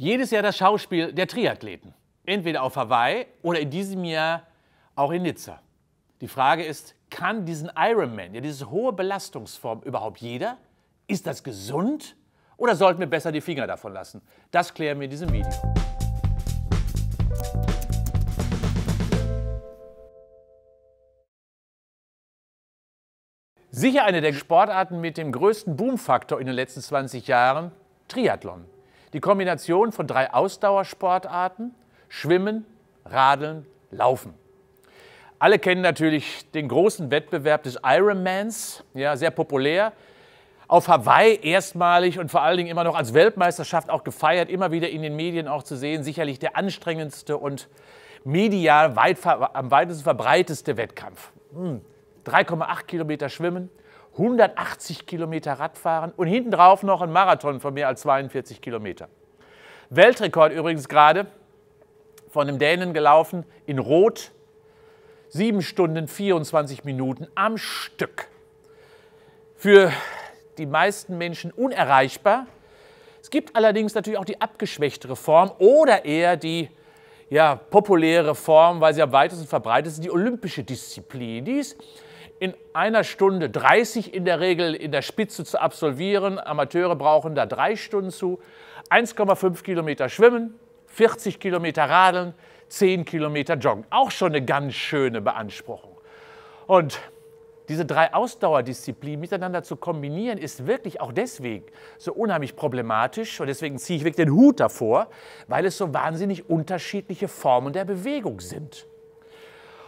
Jedes Jahr das Schauspiel der Triathleten. Entweder auf Hawaii oder in diesem Jahr auch in Nizza. Die Frage ist, kann diesen Ironman, ja diese hohe Belastungsform überhaupt jeder? Ist das gesund? Oder sollten wir besser die Finger davon lassen? Das klären wir in diesem Video. Sicher eine der Sportarten mit dem größten Boomfaktor in den letzten 20 Jahren, Triathlon. Die Kombination von drei Ausdauersportarten, Schwimmen, Radeln, Laufen. Alle kennen natürlich den großen Wettbewerb des Ironmans, ja, sehr populär. Auf Hawaii erstmalig und vor allen Dingen immer noch als Weltmeisterschaft auch gefeiert, immer wieder in den Medien auch zu sehen. Sicherlich der anstrengendste und medial weit, am weitesten verbreiteste Wettkampf. Hm. 3,8 Kilometer schwimmen, 180 Kilometer Radfahren und hinten drauf noch ein Marathon von mehr als 42 Kilometer. Weltrekord übrigens gerade von einem Dänen gelaufen in Rot, 7 Stunden 24 Minuten am Stück. Für die meisten Menschen unerreichbar. Es gibt allerdings natürlich auch die abgeschwächtere Form oder eher die ja, populäre Form, weil sie am weitesten verbreitet ist, die olympische Disziplin. Die ist in einer Stunde 30 in der Regel in der Spitze zu absolvieren. Amateure brauchen da drei Stunden zu. 1,5 Kilometer schwimmen, 40 Kilometer radeln, 10 Kilometer joggen. Auch schon eine ganz schöne Beanspruchung. Und diese drei Ausdauerdisziplinen miteinander zu kombinieren, ist wirklich auch deswegen so unheimlich problematisch. Und deswegen ziehe ich wirklich den Hut davor, weil es so wahnsinnig unterschiedliche Formen der Bewegung sind.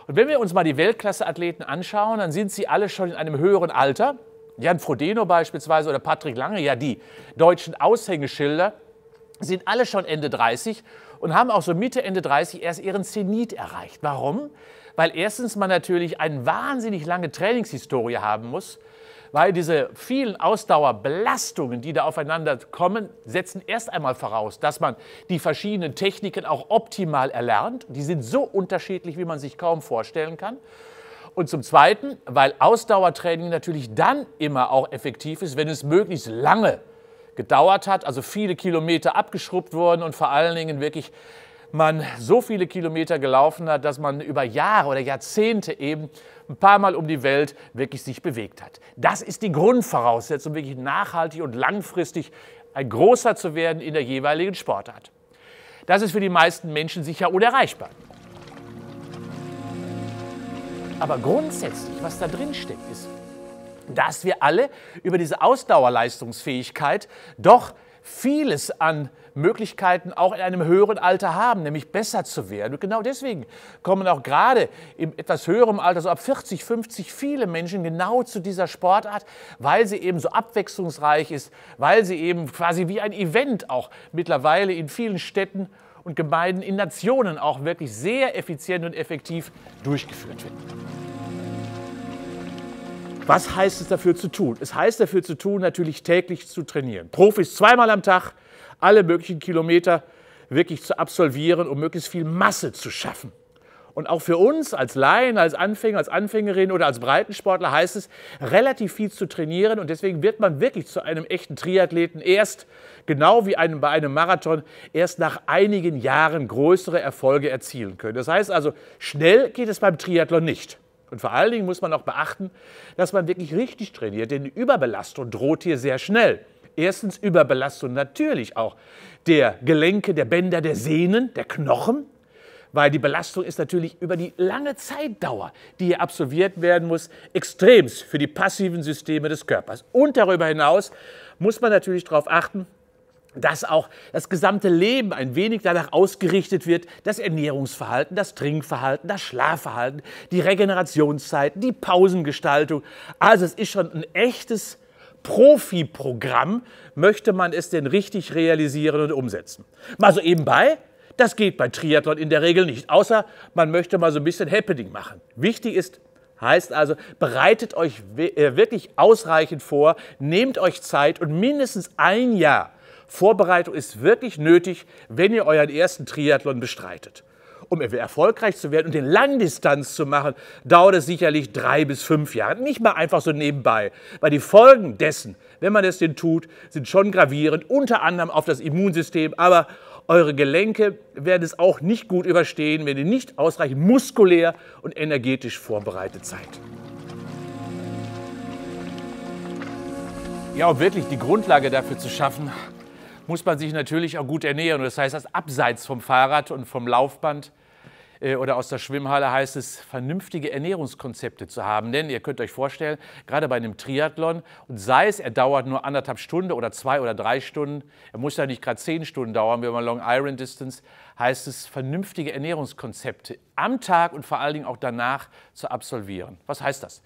Und wenn wir uns mal die Weltklasse-Athleten anschauen, dann sind sie alle schon in einem höheren Alter. Jan Frodeno beispielsweise oder Patrick Lange, ja die deutschen Aushängeschilder, sind alle schon Ende 30 und haben auch so Mitte, Ende 30 erst ihren Zenit erreicht. Warum? Weil erstens man natürlich eine wahnsinnig lange Trainingshistorie haben muss weil diese vielen Ausdauerbelastungen, die da aufeinander kommen, setzen erst einmal voraus, dass man die verschiedenen Techniken auch optimal erlernt. Die sind so unterschiedlich, wie man sich kaum vorstellen kann. Und zum Zweiten, weil Ausdauertraining natürlich dann immer auch effektiv ist, wenn es möglichst lange gedauert hat, also viele Kilometer abgeschrubbt wurden und vor allen Dingen wirklich man so viele Kilometer gelaufen hat, dass man über Jahre oder Jahrzehnte eben ein paar Mal um die Welt wirklich sich bewegt hat. Das ist die Grundvoraussetzung, wirklich nachhaltig und langfristig ein Großer zu werden in der jeweiligen Sportart. Das ist für die meisten Menschen sicher unerreichbar. Aber grundsätzlich, was da drin steckt, ist, dass wir alle über diese Ausdauerleistungsfähigkeit doch vieles an Möglichkeiten auch in einem höheren Alter haben, nämlich besser zu werden. Und genau deswegen kommen auch gerade im etwas höheren Alter, so ab 40, 50, viele Menschen genau zu dieser Sportart, weil sie eben so abwechslungsreich ist, weil sie eben quasi wie ein Event auch mittlerweile in vielen Städten und Gemeinden, in Nationen auch wirklich sehr effizient und effektiv durchgeführt wird. Was heißt es dafür zu tun? Es heißt dafür zu tun, natürlich täglich zu trainieren. Profis zweimal am Tag, alle möglichen Kilometer wirklich zu absolvieren, um möglichst viel Masse zu schaffen. Und auch für uns als Laien, als Anfänger, als Anfängerin oder als Breitensportler heißt es, relativ viel zu trainieren. Und deswegen wird man wirklich zu einem echten Triathleten erst, genau wie einem, bei einem Marathon, erst nach einigen Jahren größere Erfolge erzielen können. Das heißt also, schnell geht es beim Triathlon nicht. Und vor allen Dingen muss man auch beachten, dass man wirklich richtig trainiert, denn die Überbelastung droht hier sehr schnell. Erstens Überbelastung natürlich auch der Gelenke, der Bänder, der Sehnen, der Knochen, weil die Belastung ist natürlich über die lange Zeitdauer, die hier absolviert werden muss, extremst für die passiven Systeme des Körpers. Und darüber hinaus muss man natürlich darauf achten, dass auch das gesamte Leben ein wenig danach ausgerichtet wird, das Ernährungsverhalten, das Trinkverhalten, das Schlafverhalten, die Regenerationszeiten, die Pausengestaltung. Also es ist schon ein echtes Profi-Programm, möchte man es denn richtig realisieren und umsetzen. Mal so ebenbei, das geht bei Triathlon in der Regel nicht, außer man möchte mal so ein bisschen Happening machen. Wichtig ist, Heißt also, bereitet euch äh, wirklich ausreichend vor, nehmt euch Zeit und mindestens ein Jahr Vorbereitung ist wirklich nötig, wenn ihr euren ersten Triathlon bestreitet. Um erfolgreich zu werden und den Langdistanz zu machen, dauert es sicherlich drei bis fünf Jahre. Nicht mal einfach so nebenbei, weil die Folgen dessen, wenn man es denn tut, sind schon gravierend, unter anderem auf das Immunsystem, aber eure Gelenke werden es auch nicht gut überstehen, wenn ihr nicht ausreichend muskulär und energetisch vorbereitet seid. Ja, um wirklich die Grundlage dafür zu schaffen, muss man sich natürlich auch gut ernähren. Das heißt, dass abseits vom Fahrrad und vom Laufband oder aus der Schwimmhalle heißt es, vernünftige Ernährungskonzepte zu haben. Denn ihr könnt euch vorstellen, gerade bei einem Triathlon, und sei es, er dauert nur anderthalb Stunden oder zwei oder drei Stunden, er muss ja nicht gerade zehn Stunden dauern, wie bei Long Iron Distance, heißt es, vernünftige Ernährungskonzepte am Tag und vor allen Dingen auch danach zu absolvieren. Was heißt das?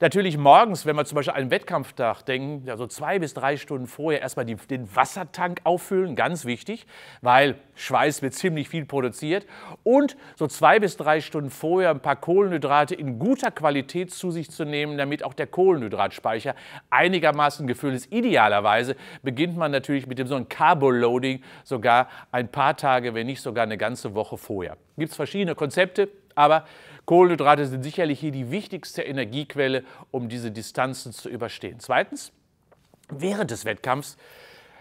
Natürlich morgens, wenn wir zum Beispiel an einen Wettkampftag denken, ja, so zwei bis drei Stunden vorher erstmal die, den Wassertank auffüllen, ganz wichtig, weil Schweiß wird ziemlich viel produziert. Und so zwei bis drei Stunden vorher ein paar Kohlenhydrate in guter Qualität zu sich zu nehmen, damit auch der Kohlenhydratspeicher einigermaßen gefüllt ist. Idealerweise beginnt man natürlich mit dem so ein Carboloading sogar ein paar Tage, wenn nicht sogar eine ganze Woche vorher. Gibt es verschiedene Konzepte, aber Kohlenhydrate sind sicherlich hier die wichtigste Energiequelle, um diese Distanzen zu überstehen. Zweitens, während des Wettkampfs,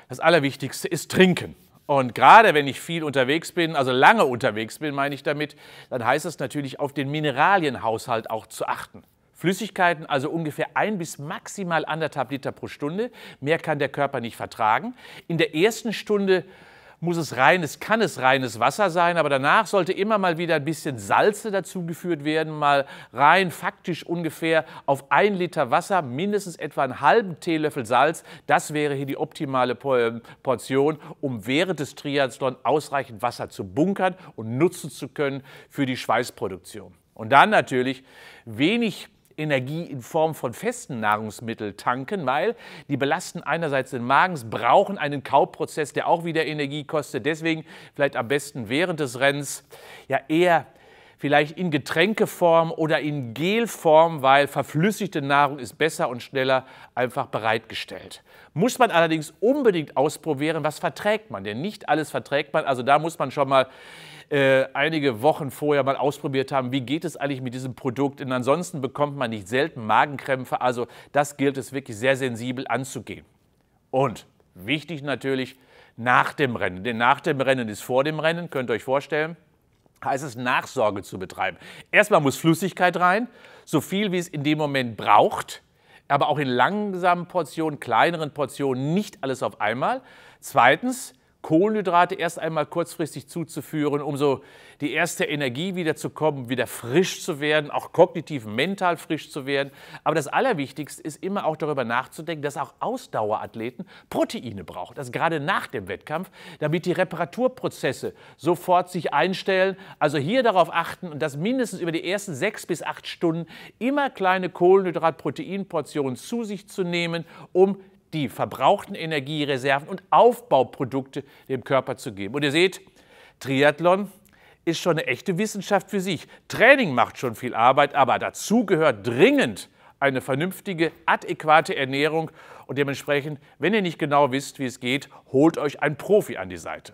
das Allerwichtigste ist Trinken. Und gerade wenn ich viel unterwegs bin, also lange unterwegs bin, meine ich damit, dann heißt es natürlich auf den Mineralienhaushalt auch zu achten. Flüssigkeiten, also ungefähr ein bis maximal anderthalb Liter pro Stunde. Mehr kann der Körper nicht vertragen. In der ersten Stunde muss es reines, kann es reines Wasser sein, aber danach sollte immer mal wieder ein bisschen Salze dazugeführt werden, mal rein faktisch ungefähr auf ein Liter Wasser mindestens etwa einen halben Teelöffel Salz. Das wäre hier die optimale ähm, Portion, um während des Triathlon ausreichend Wasser zu bunkern und nutzen zu können für die Schweißproduktion. Und dann natürlich wenig Energie in Form von festen Nahrungsmitteln tanken, weil die belasten einerseits den Magen, brauchen einen Kaubprozess, der auch wieder Energie kostet. Deswegen vielleicht am besten während des Rennens ja eher vielleicht in Getränkeform oder in Gelform, weil verflüssigte Nahrung ist besser und schneller einfach bereitgestellt. Muss man allerdings unbedingt ausprobieren, was verträgt man, denn nicht alles verträgt man. Also da muss man schon mal äh, einige Wochen vorher mal ausprobiert haben, wie geht es eigentlich mit diesem Produkt. Und ansonsten bekommt man nicht selten Magenkrämpfe. Also das gilt es wirklich sehr sensibel anzugehen. Und wichtig natürlich nach dem Rennen. Denn nach dem Rennen ist vor dem Rennen, könnt ihr euch vorstellen, heißt es Nachsorge zu betreiben. Erstmal muss Flüssigkeit rein, so viel wie es in dem Moment braucht, aber auch in langsamen Portionen, kleineren Portionen, nicht alles auf einmal. Zweitens, Kohlenhydrate erst einmal kurzfristig zuzuführen, um so die erste Energie wieder zu kommen, wieder frisch zu werden, auch kognitiv, mental frisch zu werden. Aber das Allerwichtigste ist immer auch darüber nachzudenken, dass auch Ausdauerathleten Proteine brauchen, das gerade nach dem Wettkampf, damit die Reparaturprozesse sofort sich einstellen. Also hier darauf achten und das mindestens über die ersten sechs bis acht Stunden immer kleine Kohlenhydrat-Proteinportionen zu sich zu nehmen, um die verbrauchten Energiereserven und Aufbauprodukte dem Körper zu geben. Und ihr seht, Triathlon ist schon eine echte Wissenschaft für sich. Training macht schon viel Arbeit, aber dazu gehört dringend eine vernünftige, adäquate Ernährung. Und dementsprechend, wenn ihr nicht genau wisst, wie es geht, holt euch einen Profi an die Seite.